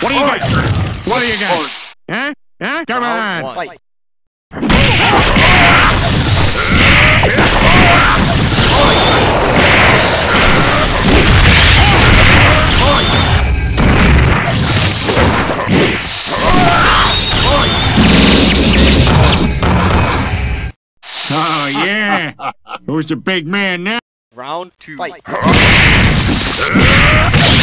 What do you got? What do you got? Huh? Huh? Come on. Fight. Oh, yeah. Who's the big man now? Round two. Fight.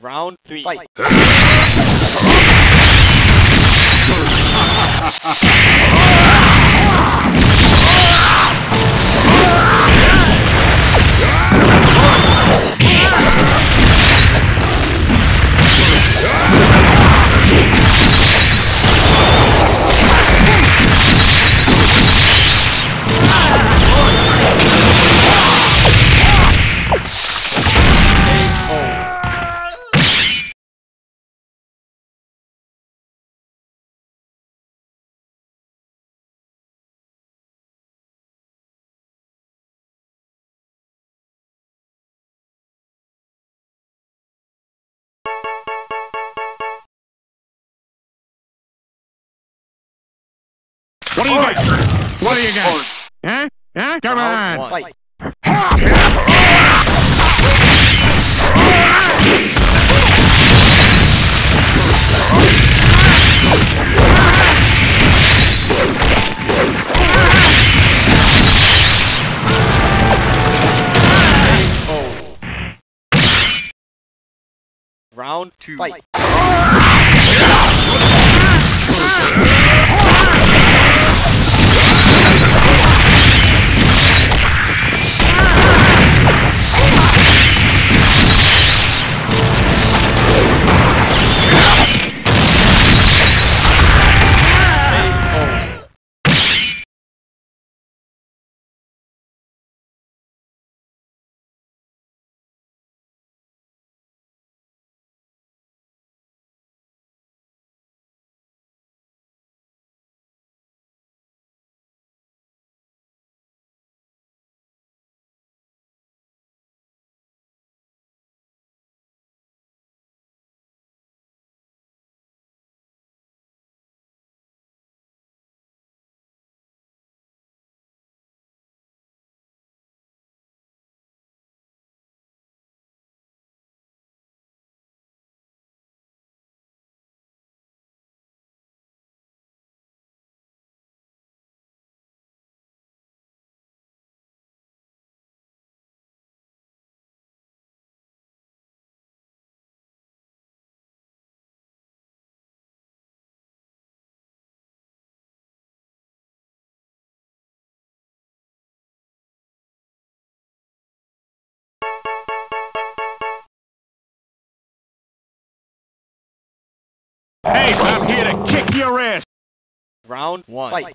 Round three. Fight. What do you got? What do you got? Huh? Huh? Come Round on. one. Round two. Fight. Hey, I'm here to kick your ass. Round one. Fight.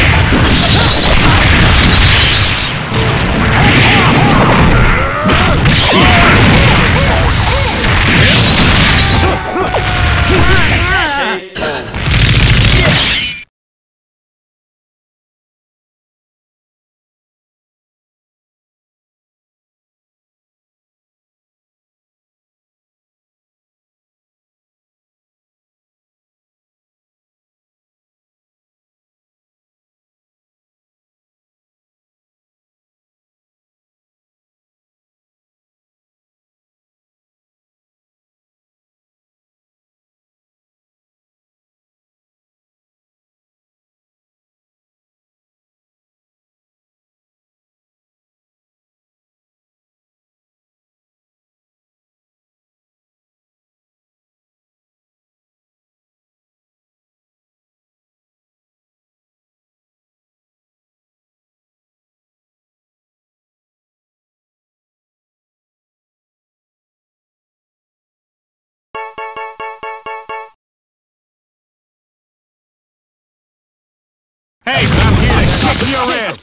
here to kick your ass.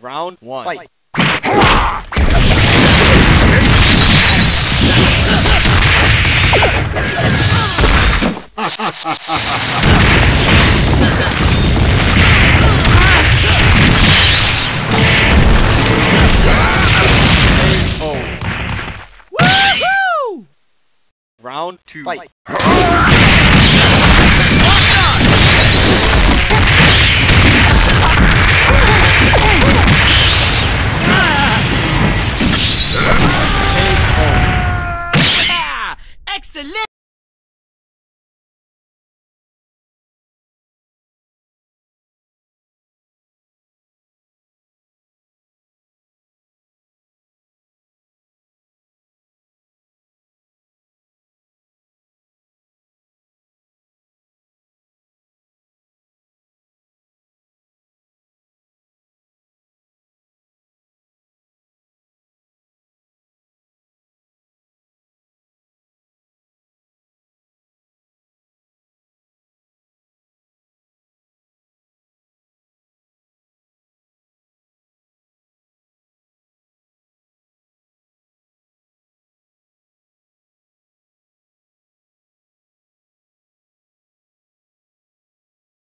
Round one. Fight. KO. Round two. Fight.